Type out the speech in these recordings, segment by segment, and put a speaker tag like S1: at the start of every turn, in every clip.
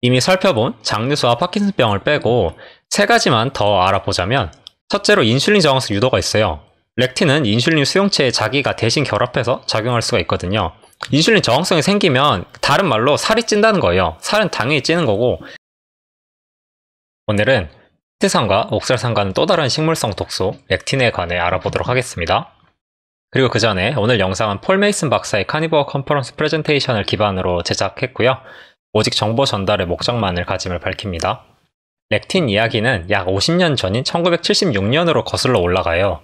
S1: 이미 살펴본 장누수와 파킨슨병을 빼고 세 가지만 더 알아보자면 첫째로 인슐린 저항성 유도가 있어요. 렉틴은 인슐린 수용체에 자기가 대신 결합해서 작용할 수가 있거든요. 인슐린 저항성이 생기면 다른 말로 살이 찐다는 거예요. 살은 당연히 찌는 거고 오늘은 피트산과 옥살산과는 또 다른 식물성 독소 렉틴에 관해 알아보도록 하겠습니다. 그리고 그 전에 오늘 영상은 폴 메이슨 박사의 carnivore 컨퍼런스 프레젠테이션을 기반으로 제작했고요. 오직 정보 전달의 목적만을 가짐을 밝힙니다. 렉틴 이야기는 약 50년 전인 1976년으로 거슬러 올라가요.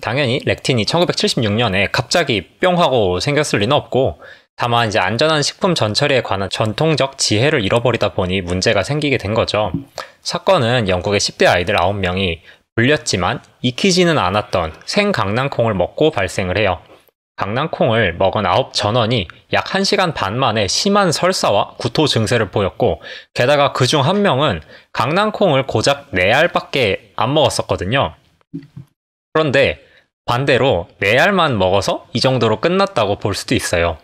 S1: 당연히 렉틴이 1976년에 갑자기 뿅 하고 생겼을 리는 없고 다만 이제 안전한 식품 전처리에 관한 전통적 지혜를 잃어버리다 보니 문제가 생기게 된 거죠. 사건은 영국의 10대 아이들 9명이 물렸지만 익히지는 않았던 생강낭콩을 먹고 발생을 해요. 강낭콩을 먹은 아홉 전원이 약 1시간 반 만에 심한 설사와 구토 증세를 보였고 게다가 그 중 한 명은 강낭콩을 고작 4알밖에 안 먹었었거든요. 그런데 반대로 4알만 먹어서 이 정도로 끝났다고 볼 수도 있어요.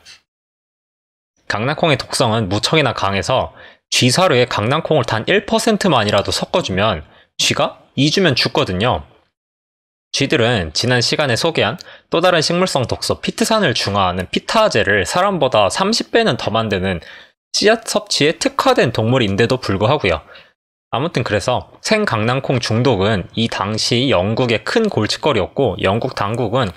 S1: 강낭콩의 독성은 무척이나 강해서 쥐사료에 강낭콩을 단 1%만이라도 섞어주면 쥐가 2주면 죽거든요. 쥐들은 지난 시간에 소개한 또 다른 식물성 독소 피트산을 중화하는 피타제를 사람보다 30배는 더 만드는 씨앗 섭취에 특화된 동물인데도 불구하고요. 아무튼 그래서 생강낭콩 중독은 이 당시 영국의 큰 골칫거리였고 영국 당국은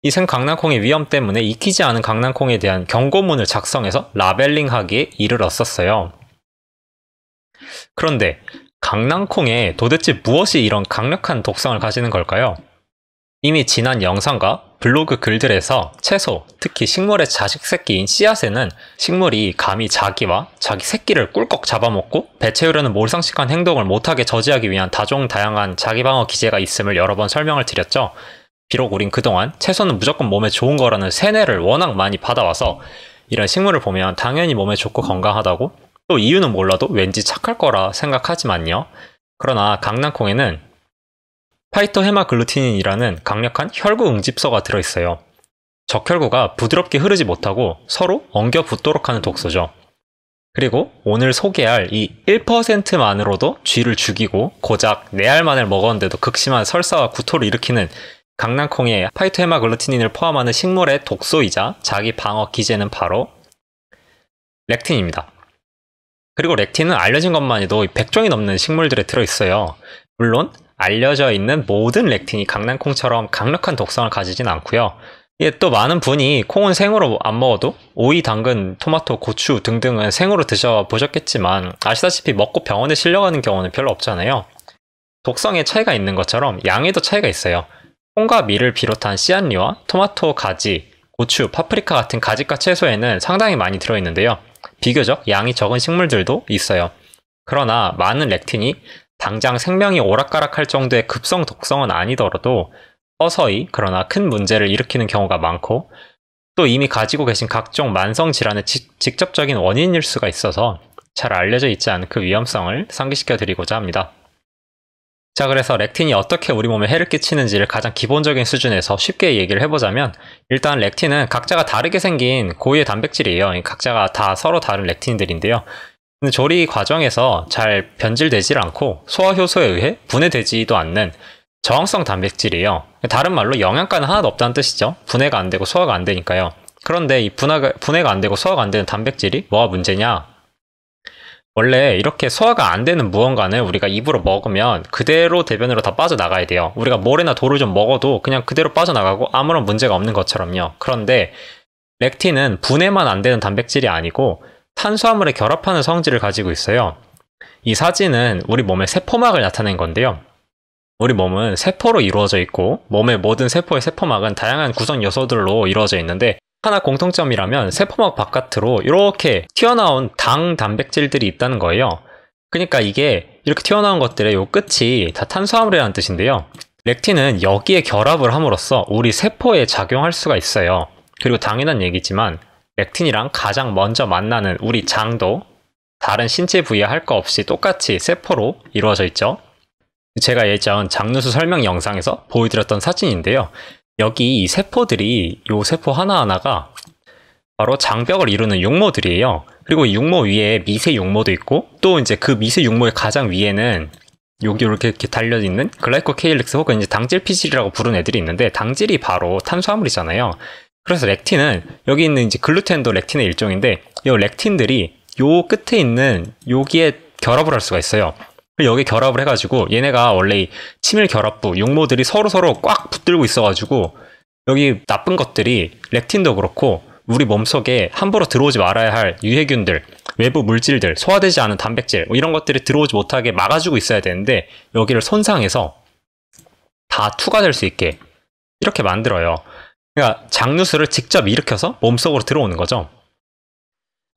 S1: 이 생강낭콩의 위험 때문에 익히지 않은 강낭콩에 대한 경고문을 작성해서 라벨링하기에 이르렀었어요. 그런데 강낭콩에 도대체 무엇이 이런 강력한 독성을 가지는 걸까요? 이미 지난 영상과 블로그 글들에서 채소, 특히 식물의 자식 새끼인 씨앗에는 식물이 감히 자기와 자기 새끼를 꿀꺽 잡아먹고 배채우려는 몰상식한 행동을 못하게 저지하기 위한 다종다양한 자기방어 기제가 있음을 여러 번 설명을 드렸죠. 비록 우린 그동안 채소는 무조건 몸에 좋은 거라는 세뇌를 워낙 많이 받아와서 이런 식물을 보면 당연히 몸에 좋고 건강하다고 또 이유는 몰라도 왠지 착할 거라 생각하지만요. 그러나 강낭콩에는 파이토헤마 글루틴이라는 강력한 혈구 응집소가 들어있어요. 적혈구가 부드럽게 흐르지 못하고 서로 엉겨 붙도록 하는 독소죠. 그리고 오늘 소개할 이 1%만으로도 쥐를 죽이고 고작 4알만을 먹었는데도 극심한 설사와 구토를 일으키는 강낭콩에 파이토헤마글루틴인을 포함하는 식물의 독소이자 자기 방어 기제는 바로 렉틴입니다. 그리고 렉틴은 알려진 것만 해도 100종이 넘는 식물들에 들어있어요. 물론 알려져 있는 모든 렉틴이 강낭콩처럼 강력한 독성을 가지진 않고요. 또 많은 분이 콩은 생으로 안 먹어도 오이, 당근, 토마토, 고추 등등은 생으로 드셔보셨겠지만 아시다시피 먹고 병원에 실려가는 경우는 별로 없잖아요. 독성에 차이가 있는 것처럼 양에도 차이가 있어요. 콩과 밀을 비롯한 씨앗류와 토마토, 가지, 고추, 파프리카 같은 가지과 채소에는 상당히 많이 들어있는데요. 비교적 양이 적은 식물들도 있어요. 그러나 많은 렉틴이 당장 생명이 오락가락할 정도의 급성 독성은 아니더라도 서서히 그러나 큰 문제를 일으키는 경우가 많고 또 이미 가지고 계신 각종 만성 질환의 지, 직접적인 원인일 수가 있어서 잘 알려져 있지 않은 그 위험성을 상기시켜 드리고자 합니다. 자, 그래서 렉틴이 어떻게 우리 몸에 해를 끼치는지를 가장 기본적인 수준에서 쉽게 얘기를 해보자면, 일단 렉틴은 각자가 다르게 생긴 고유의 단백질이에요. 각자가 다 서로 다른 렉틴들인데요. 조리 과정에서 잘 변질되질 않고 소화 효소에 의해 분해되지도 않는 저항성 단백질이에요. 다른 말로 영양가는 하나도 없다는 뜻이죠. 분해가 안 되고 소화가 안 되니까요. 그런데 이 분해가, 분해가 안 되고 소화가 안 되는 단백질이 뭐가 문제냐? 원래 이렇게 소화가 안 되는 무언가는 우리가 입으로 먹으면 그대로 대변으로 다 빠져나가야 돼요. 우리가 모래나 돌을 좀 먹어도 그냥 그대로 빠져나가고 아무런 문제가 없는 것처럼요. 그런데 렉틴은 분해만 안 되는 단백질이 아니고 탄수화물에 결합하는 성질을 가지고 있어요. 이 사진은 우리 몸의 세포막을 나타낸 건데요. 우리 몸은 세포로 이루어져 있고 몸의 모든 세포의 세포막은 다양한 구성 요소들로 이루어져 있는데 하나 공통점이라면 세포막 바깥으로 이렇게 튀어나온 당 단백질들이 있다는 거예요. 그러니까 이게 이렇게 튀어나온 것들의 요 끝이 다 탄수화물이라는 뜻인데요. 렉틴은 여기에 결합을 함으로써 우리 세포에 작용할 수가 있어요. 그리고 당연한 얘기지만 렉틴이랑 가장 먼저 만나는 우리 장도 다른 신체 부위에 할 거 없이 똑같이 세포로 이루어져 있죠. 제가 예전 장누수 설명 영상에서 보여드렸던 사진인데요. 여기 이 세포들이 이 세포 하나하나가 바로 장벽을 이루는 융모들이에요. 그리고 융모 위에 미세 융모도 있고 또 이제 그 미세 융모의 가장 위에는 여기 이렇게, 이렇게 달려 있는 glycocalyx 혹은 이제 당질 피질이라고 부르는 애들이 있는데 당질이 바로 탄수화물이잖아요. 그래서 렉틴은 여기 있는 이제 글루텐도 렉틴의 일종인데 이 렉틴들이 요 끝에 있는 여기에 결합을 할 수가 있어요. 여기 결합을 해가지고 얘네가 원래 치밀 결합부 융모들이 서로 서로 꽉 붙들고 있어가지고 여기 나쁜 것들이 렉틴도 그렇고 우리 몸속에 함부로 들어오지 말아야 할 유해균들, 외부 물질들, 소화되지 않은 단백질 뭐 이런 것들이 들어오지 못하게 막아주고 있어야 되는데 여기를 손상해서 다 투과될 수 있게 이렇게 만들어요. 그러니까 장누수를 직접 일으켜서 몸속으로 들어오는 거죠.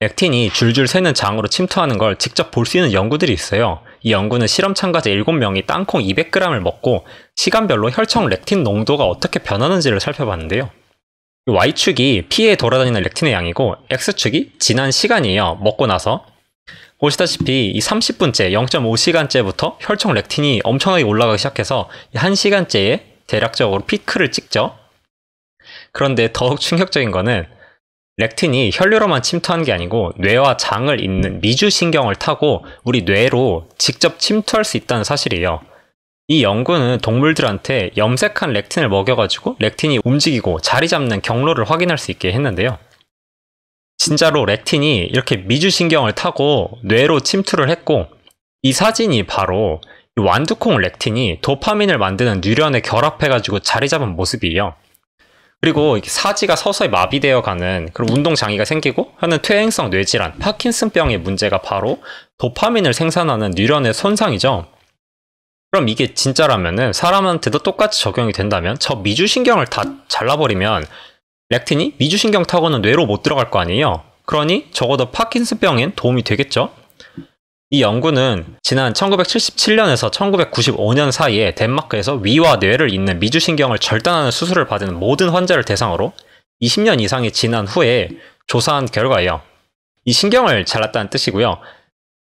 S1: 렉틴이 줄줄 새는 장으로 침투하는 걸 직접 볼 수 있는 연구들이 있어요. 이 연구는 실험 참가자 7명이 땅콩 200g을 먹고 시간별로 혈청 렉틴 농도가 어떻게 변하는지를 살펴봤는데요. Y축이 피에 돌아다니는 렉틴의 양이고 X축이 지난 시간이에요. 먹고 나서. 보시다시피 이 30분째, 0.5시간째부터 혈청 렉틴이 엄청나게 올라가기 시작해서 1시간째에 대략적으로 피크를 찍죠. 그런데 더욱 충격적인 거는 렉틴이 혈류로만 침투하는 게 아니고 뇌와 장을 잇는 미주신경을 타고 우리 뇌로 직접 침투할 수 있다는 사실이에요. 이 연구는 동물들한테 염색한 렉틴을 먹여가지고 렉틴이 움직이고 자리 잡는 경로를 확인할 수 있게 했는데요. 진짜로 렉틴이 이렇게 미주신경을 타고 뇌로 침투를 했고 이 사진이 바로 완두콩 렉틴이 도파민을 만드는 뉴런에 결합해가지고 자리 잡은 모습이에요. 그리고 사지가 서서히 마비되어 가는 그런 운동 장애가 생기고 하는 퇴행성 뇌질환, 파킨슨병의 문제가 바로 도파민을 생산하는 뉴런의 손상이죠. 그럼 이게 진짜라면은 사람한테도 똑같이 적용이 된다면 저 미주신경을 다 잘라버리면 렉틴이 미주신경 타고는 뇌로 못 들어갈 거 아니에요. 그러니 적어도 파킨슨병엔 도움이 되겠죠. 이 연구는 지난 1977년에서 1995년 사이에 덴마크에서 위와 뇌를 잇는 미주신경을 절단하는 수술을 받은 모든 환자를 대상으로 20년 이상이 지난 후에 조사한 결과예요. 이 신경을 잘랐다는 뜻이고요.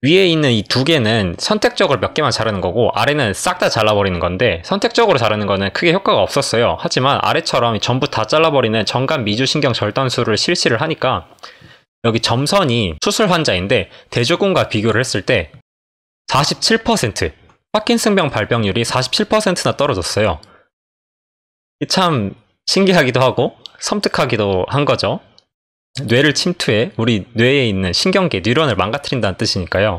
S1: 위에 있는 이 두 개는 선택적으로 몇 개만 자르는 거고 아래는 싹 다 잘라버리는 건데 선택적으로 자르는 거는 크게 효과가 없었어요. 하지만 아래처럼 전부 다 잘라버리는 정간 미주신경 절단술을 실시를 하니까 여기 점선이 수술 환자인데 대조군과 비교를 했을 때 47% 파킨슨병 발병률이 47%나 떨어졌어요. 참 신기하기도 하고 섬뜩하기도 한 거죠. 뇌를 침투해 우리 뇌에 있는 신경계 뉴런을 망가뜨린다는 뜻이니까요.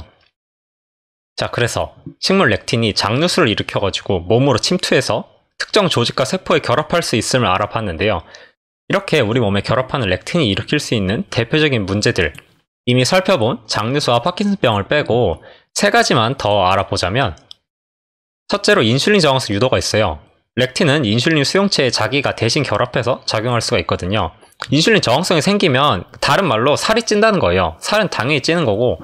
S1: 자, 그래서 식물 렉틴이 장누수를 일으켜가지고 몸으로 침투해서 특정 조직과 세포에 결합할 수 있음을 알아봤는데요. 이렇게 우리 몸에 결합하는 렉틴이 일으킬 수 있는 대표적인 문제들 이미 살펴본 장누수와 파킨슨병을 빼고 세 가지만 더 알아보자면 첫째로 인슐린 저항성 유도가 있어요. 렉틴은 인슐린 수용체에 자기가 대신 결합해서 작용할 수가 있거든요. 인슐린 저항성이 생기면 다른 말로 살이 찐다는 거예요. 살은 당연히 찌는 거고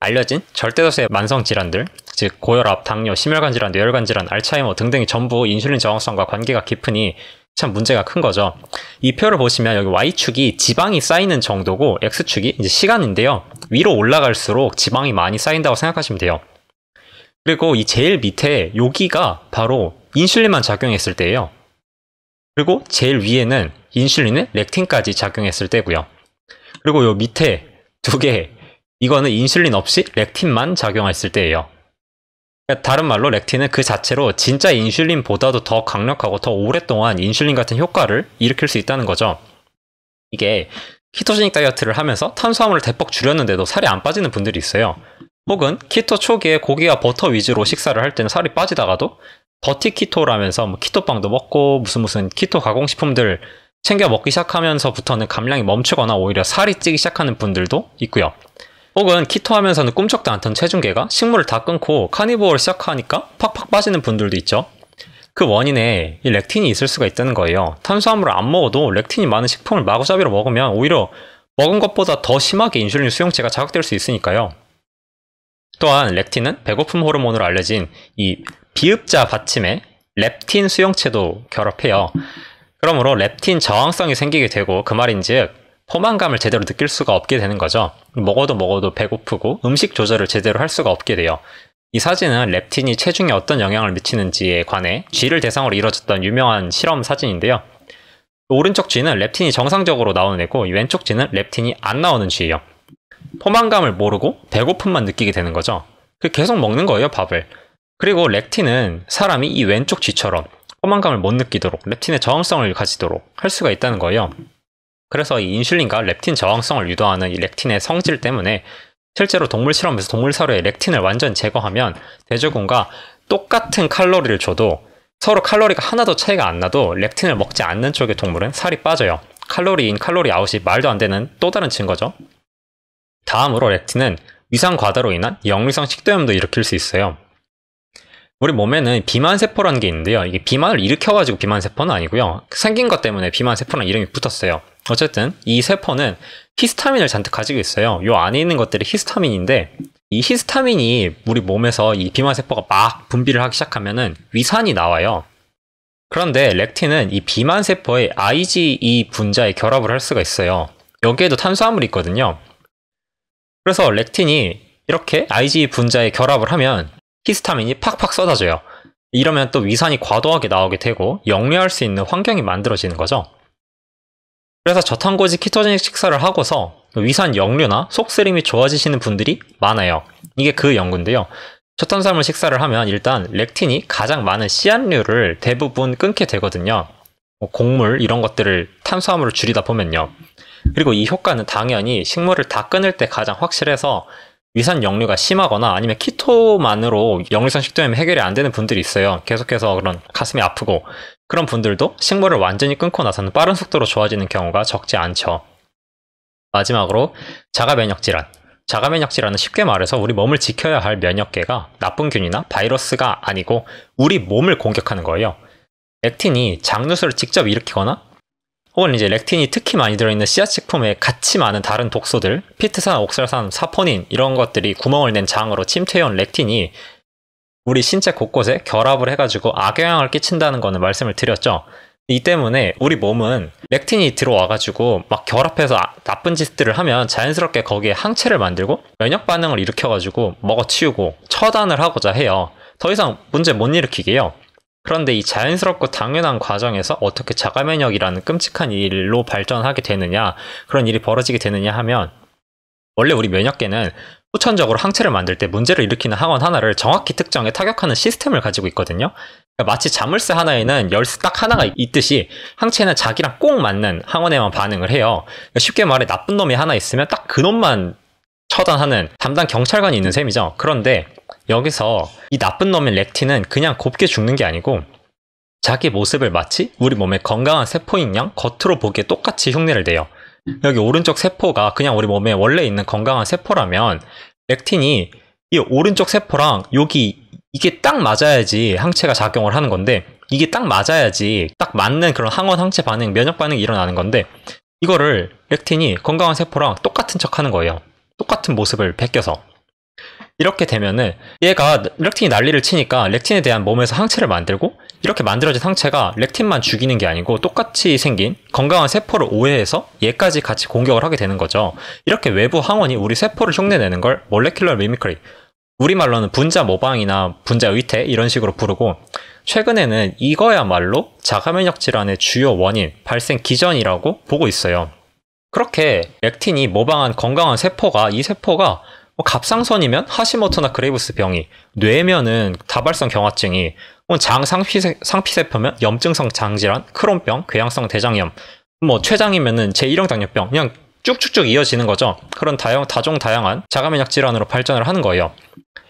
S1: 알려진 절대도수의 만성 질환들, 즉 고혈압, 당뇨, 심혈관 질환, 뇌혈관 질환, 알츠하이머 등등이 전부 인슐린 저항성과 관계가 깊으니 참 문제가 큰 거죠. 이 표를 보시면 여기 Y축이 지방이 쌓이는 정도고 X축이 이제 시간인데요. 위로 올라갈수록 지방이 많이 쌓인다고 생각하시면 돼요. 그리고 이 제일 밑에 여기가 바로 인슐린만 작용했을 때예요. 그리고 제일 위에는 인슐린의 렉틴까지 작용했을 때고요. 그리고 요 밑에 두 개, 이거는 인슐린 없이 렉틴만 작용했을 때예요. 그러니까 다른 말로 렉틴은 그 자체로 진짜 인슐린보다도 더 강력하고 더 오랫동안 인슐린 같은 효과를 일으킬 수 있다는 거죠. 이게 키토제닉 다이어트를 하면서 탄수화물을 대폭 줄였는데도 살이 안 빠지는 분들이 있어요. 혹은 keto 초기에 고기와 버터 위주로 식사를 할 때는 살이 빠지다가도 dirty keto라면서 뭐 keto빵도 먹고 무슨 무슨 keto 가공식품들 챙겨 먹기 시작하면서부터는 감량이 멈추거나 오히려 살이 찌기 시작하는 분들도 있고요. 혹은 keto 하면서는 꿈쩍도 않던 체중계가 식물을 다 끊고 carnivore를 시작하니까 팍팍 빠지는 분들도 있죠. 그 원인에 이 렉틴이 있을 수가 있다는 거예요. 탄수화물을 안 먹어도 렉틴이 많은 식품을 마구잡이로 먹으면 오히려 먹은 것보다 더 심하게 인슐린 수용체가 자극될 수 있으니까요. 또한 렉틴은 배고픔 호르몬으로 알려진 이 비읍자 받침에 렙틴 수용체도 결합해요. 그러므로 렙틴 저항성이 생기게 되고 그 말인즉 포만감을 제대로 느낄 수가 없게 되는 거죠. 먹어도 먹어도 배고프고 음식 조절을 제대로 할 수가 없게 돼요. 이 사진은 렙틴이 체중에 어떤 영향을 미치는지에 관해 쥐를 대상으로 이뤄졌던 유명한 실험 사진인데요. 오른쪽 쥐는 렙틴이 정상적으로 나오는 애고 왼쪽 쥐는 렙틴이 안 나오는 쥐예요. 포만감을 모르고 배고픔만 느끼게 되는 거죠. 계속 먹는 거예요, 밥을. 그리고 렉틴은 사람이 이 왼쪽 쥐처럼 포만감을 못 느끼도록 렙틴의 저항성을 가지도록 할 수가 있다는 거예요. 그래서 이 인슐린과 렙틴 저항성을 유도하는 이 렉틴의 성질 때문에 실제로 동물 실험에서 동물 사료에 렉틴을 완전 제거하면 대조군과 똑같은 칼로리를 줘도 서로 칼로리가 하나도 차이가 안 나도 렉틴을 먹지 않는 쪽의 동물은 살이 빠져요. 칼로리인 칼로리 아웃이 말도 안 되는 또 다른 증거죠. 다음으로 렉틴은 위산 과다로 인한 역류성 식도염도 일으킬 수 있어요. 우리 몸에는 비만 세포라는 게 있는데요. 이게 비만을 일으켜가지고 비만 세포는 아니고요. 생긴 것 때문에 비만 세포라는 이름이 붙었어요. 어쨌든 이 세포는 히스타민을 잔뜩 가지고 있어요. 요 안에 있는 것들이 히스타민인데 이 히스타민이 우리 몸에서 이 비만 세포가 막 분비를 하기 시작하면은 위산이 나와요. 그런데 렉틴은 이 비만 세포의 IgE 분자에 결합을 할 수가 있어요. 여기에도 탄수화물이 있거든요. 그래서 렉틴이 이렇게 IgE 분자에 결합을 하면 히스타민이 팍팍 쏟아져요. 이러면 또 위산이 과도하게 나오게 되고 역류할 수 있는 환경이 만들어지는 거죠. 그래서 저탄고지 키토제닉 식사를 하고서 위산 역류나 속쓰림이 좋아지시는 분들이 많아요. 이게 그 연구인데요. 저탄수화물 식사를 하면 일단 렉틴이 가장 많은 씨앗류를 대부분 끊게 되거든요. 뭐 곡물 이런 것들을 탄수화물을 줄이다 보면요. 그리고 이 효과는 당연히 식물을 다 끊을 때 가장 확실해서 위산 역류가 심하거나 아니면 키토만으로 역류성 식도염이 해결이 안 되는 분들이 있어요. 계속해서 그런 가슴이 아프고 그런 분들도 식물을 완전히 끊고 나서는 빠른 속도로 좋아지는 경우가 적지 않죠. 마지막으로 자가 면역 질환. 자가 면역 질환은 쉽게 말해서 우리 몸을 지켜야 할 면역계가 나쁜 균이나 바이러스가 아니고 우리 몸을 공격하는 거예요. 액틴이 장누수를 직접 일으키거나 혹은 이제 렉틴이 특히 많이 들어있는 씨앗식품에 같이 많은 다른 독소들, 피트산, 옥살산, 사포닌 이런 것들이 구멍을 낸 장으로 침투해온 렉틴이 우리 신체 곳곳에 결합을 해가지고 악영향을 끼친다는 거는 말씀을 드렸죠. 이 때문에 우리 몸은 렉틴이 들어와가지고 막 결합해서 아, 나쁜 짓들을 하면 자연스럽게 거기에 항체를 만들고 면역 반응을 일으켜가지고 먹어치우고 처단을 하고자 해요. 더 이상 문제 못 일으키게 요 그런데 이 자연스럽고 당연한 과정에서 어떻게 자가 면역이라는 끔찍한 일로 발전하게 되느냐, 그런 일이 벌어지게 되느냐 하면, 원래 우리 면역계는 후천적으로 항체를 만들 때 문제를 일으키는 항원 하나를 정확히 특정해 타격하는 시스템을 가지고 있거든요. 그러니까 마치 자물쇠 하나에는 열쇠 딱 하나가 있듯이 항체는 자기랑 꼭 맞는 항원에만 반응을 해요. 그러니까 쉽게 말해 나쁜 놈이 하나 있으면 딱 그 놈만 처단하는 담당 경찰관이 있는 셈이죠. 그런데 여기서 이 나쁜 놈의 렉틴은 그냥 곱게 죽는 게 아니고 자기 모습을 마치 우리 몸의 건강한 세포인 양 겉으로 보기에 똑같이 흉내를 내요. 여기 오른쪽 세포가 그냥 우리 몸에 원래 있는 건강한 세포라면 렉틴이 이 오른쪽 세포랑 여기 이게 딱 맞아야지 항체가 작용을 하는 건데 이게 딱 맞아야지 딱 맞는 그런 항원 항체 반응, 면역 반응이 일어나는 건데 이거를 렉틴이 건강한 세포랑 똑같은 척 하는 거예요. 똑같은 모습을 베껴서. 이렇게 되면은 얘가 렉틴이 난리를 치니까 렉틴에 대한 몸에서 항체를 만들고 이렇게 만들어진 항체가 렉틴만 죽이는 게 아니고 똑같이 생긴 건강한 세포를 오해해서 얘까지 같이 공격을 하게 되는 거죠. 이렇게 외부 항원이 우리 세포를 흉내내는 걸 molecular mimicry 우리말로는 분자 모방이나 분자 의태 이런 식으로 부르고 최근에는 이거야말로 자가면역 질환의 주요 원인 발생 기전이라고 보고 있어요. 그렇게 렉틴이 모방한 건강한 세포가 이 세포가 뭐 갑상선이면 하시모토나 그레이브스 병이, 뇌면은 다발성 경화증이, 장 상피세, 상피세포면 염증성 장질환, 크론병, 궤양성 대장염, 뭐 췌장이면은 제1형 당뇨병, 그냥 쭉쭉쭉 이어지는 거죠. 그런 다양, 다종 다양한 자가면역 질환으로 발전을 하는 거예요.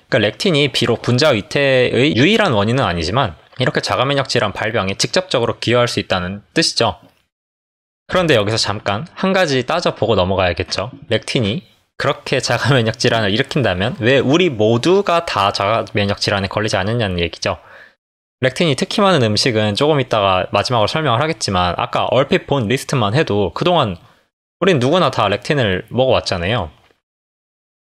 S1: 그러니까 렉틴이 비록 분자 의태의 유일한 원인은 아니지만 이렇게 자가면역 질환 발병에 직접적으로 기여할 수 있다는 뜻이죠. 그런데 여기서 잠깐 한 가지 따져보고 넘어가야겠죠. 렉틴이 그렇게 자가 면역 질환을 일으킨다면 왜 우리 모두가 다 자가 면역 질환에 걸리지 않느냐는 얘기죠. 렉틴이 특히 많은 음식은 조금 있다가 마지막으로 설명을 하겠지만 아까 얼핏 본 리스트만 해도 그동안 우린 누구나 다 렉틴을 먹어왔잖아요.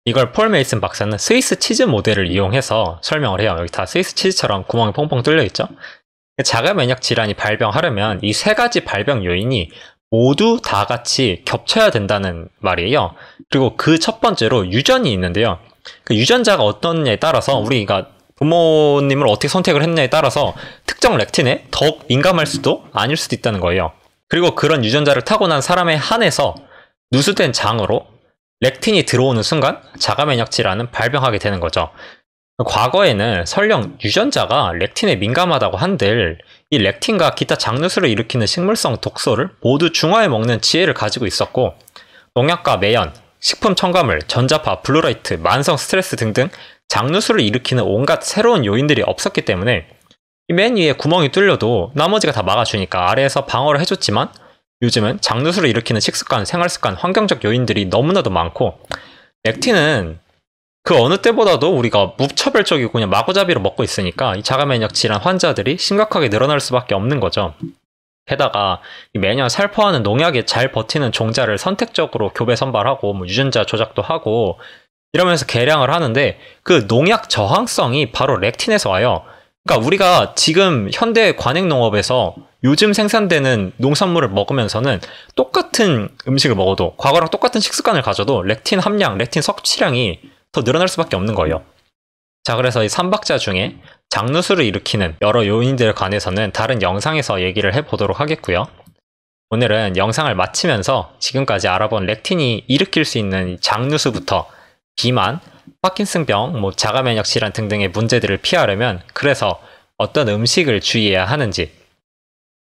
S1: 이걸 폴 메이슨 박사는 스위스 치즈 모델을 이용해서 설명을 해요. 여기 다 스위스 치즈처럼 구멍이 퐁퐁 뚫려 있죠. 자가 면역 질환이 발병하려면 이 세 가지 발병 요인이 모두 다 같이 겹쳐야 된다는 말이에요. 그리고 그 첫 번째로 유전이 있는데요. 그 유전자가 어떤냐에 따라서 우리가 부모님을 어떻게 선택을 했냐에 따라서 특정 렉틴에 더욱 민감할 수도 아닐 수도 있다는 거예요. 그리고 그런 유전자를 타고난 사람에 한해서 누수된 장으로 렉틴이 들어오는 순간 자가 면역질환은 발병하게 되는 거죠. 과거에는 설령 유전자가 렉틴에 민감하다고 한들 이 렉틴과 기타 장누수를 일으키는 식물성 독소를 모두 중화해 먹는 지혜를 가지고 있었고 농약과 매연, 식품 첨가물, 전자파, 블루라이트, 만성 스트레스 등등 장누수를 일으키는 온갖 새로운 요인들이 없었기 때문에 맨 위에 구멍이 뚫려도 나머지가 다 막아주니까 아래에서 방어를 해줬지만 요즘은 장누수를 일으키는 식습관, 생활습관, 환경적 요인들이 너무나도 많고 렉틴은 그 어느 때보다도 우리가 무차별적이고 그냥 마구잡이로 먹고 있으니까 이 자가 면역 질환 환자들이 심각하게 늘어날 수밖에 없는 거죠. 게다가 매년 살포하는 농약에 잘 버티는 종자를 선택적으로 교배 선발하고 뭐 유전자 조작도 하고 이러면서 개량을 하는데 그 농약 저항성이 바로 렉틴에서 와요. 그러니까 우리가 지금 현대 관행 농업에서 요즘 생산되는 농산물을 먹으면서는 똑같은 음식을 먹어도 과거랑 똑같은 식습관을 가져도 렉틴 함량, 렉틴 섭취량이 더 늘어날 수밖에 없는 거예요. 자, 그래서 이 삼박자 중에 장누수를 일으키는 여러 요인들에 관해서는 다른 영상에서 얘기를 해보도록 하겠고요. 오늘은 영상을 마치면서 지금까지 알아본 렉틴이 일으킬 수 있는 장누수부터 비만, 파킨슨병, 뭐 자가 면역 질환 등등의 문제들을 피하려면 그래서 어떤 음식을 주의해야 하는지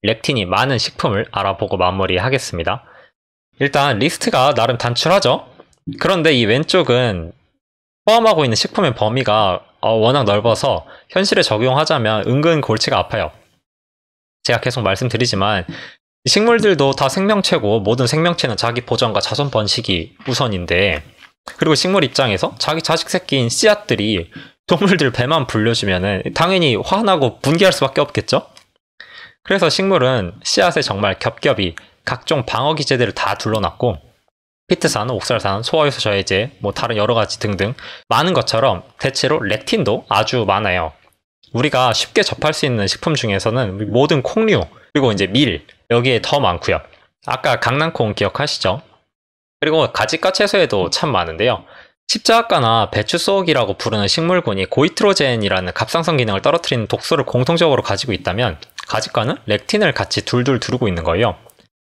S1: 렉틴이 많은 식품을 알아보고 마무리하겠습니다. 일단 리스트가 나름 단출하죠? 그런데 이 왼쪽은 포함하고 있는 식품의 범위가 어, 워낙 넓어서 현실에 적용하자면 은근 골치가 아파요. 제가 계속 말씀드리지만 식물들도 다 생명체고 모든 생명체는 자기 보전과 자손 번식이 우선인데 그리고 식물 입장에서 자기 자식 새끼인 씨앗들이 동물들 배만 불려주면 당연히 화나고 분개할 수밖에 없겠죠? 그래서 식물은 씨앗에 정말 겹겹이 각종 방어 기제들을 다 둘러놨고 피트산, 옥살산, 소화효소 저해제, 뭐 다른 여러 가지 등등 많은 것처럼 대체로 렉틴도 아주 많아요. 우리가 쉽게 접할 수 있는 식품 중에서는 모든 콩류 그리고 이제 밀 여기에 더 많고요. 아까 강낭콩 기억하시죠? 그리고 가지과 채소에도 참 많은데요. 십자가나 배추속이라고 부르는 식물군이 고이트로젠이라는 갑상선 기능을 떨어뜨리는 독소를 공통적으로 가지고 있다면 가지과는 렉틴을 같이 둘둘 두르고 있는 거예요.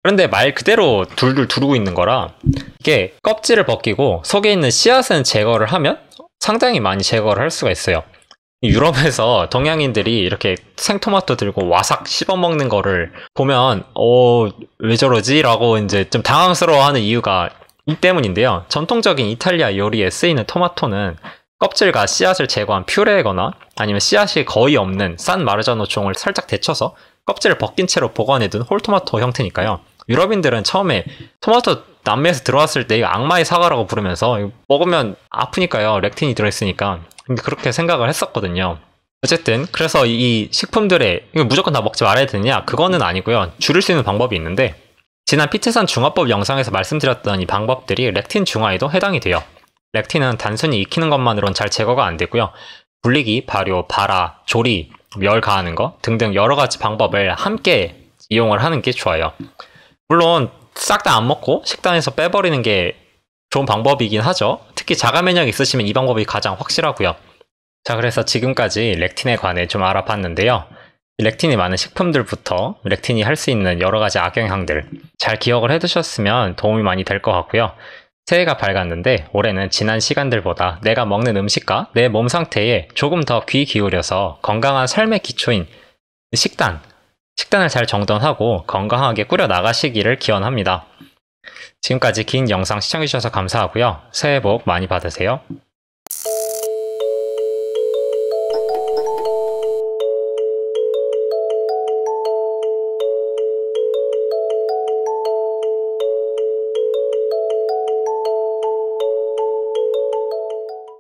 S1: 그런데 말 그대로 둘둘 두르고 있는 거라 이게 껍질을 벗기고 속에 있는 씨앗은 제거를 하면 상당히 많이 제거를 할 수가 있어요. 유럽에서 동양인들이 이렇게 생토마토 들고 와삭 씹어 먹는 거를 보면 어 왜 저러지? 라고 이제 좀 당황스러워하는 이유가 이 때문인데요. 전통적인 이탈리아 요리에 쓰이는 토마토는 껍질과 씨앗을 제거한 퓨레거나 아니면 씨앗이 거의 없는 산 마르자노 종을 살짝 데쳐서 껍질을 벗긴 채로 보관해둔 홀토마토 형태니까요. 유럽인들은 처음에 토마토 남미에서 들어왔을 때 악마의 사과라고 부르면서 먹으면 아프니까요. 렉틴이 들어있으니까. 근데 그렇게 생각을 했었거든요. 어쨌든 그래서 이 식품들에 이거 무조건 다 먹지 말아야 되느냐? 그거는 아니고요. 줄일 수 있는 방법이 있는데 지난 피트산 중화법 영상에서 말씀드렸던 이 방법들이 렉틴 중화에도 해당이 돼요. 렉틴은 단순히 익히는 것만으로는 잘 제거가 안 되고요. 불리기, 발효, 발화, 조리, 열 가하는 거 등등 여러 가지 방법을 함께 이용을 하는 게 좋아요. 물론 싹 다 안 먹고 식단에서 빼버리는 게 좋은 방법이긴 하죠. 특히 자가 면역 있으시면 이 방법이 가장 확실하고요. 자, 그래서 지금까지 렉틴에 관해 좀 알아봤는데요. 렉틴이 많은 식품들부터 렉틴이 할 수 있는 여러 가지 악영향들 잘 기억을 해두셨으면 도움이 많이 될 것 같고요. 새해가 밝았는데 올해는 지난 시간들보다 내가 먹는 음식과 내 몸 상태에 조금 더 귀 기울여서 건강한 삶의 기초인 식단, 식단을 잘 정돈하고 건강하게 꾸려 나가시기를 기원합니다. 지금까지 긴 영상 시청해주셔서 감사하고요. 새해 복 많이 받으세요.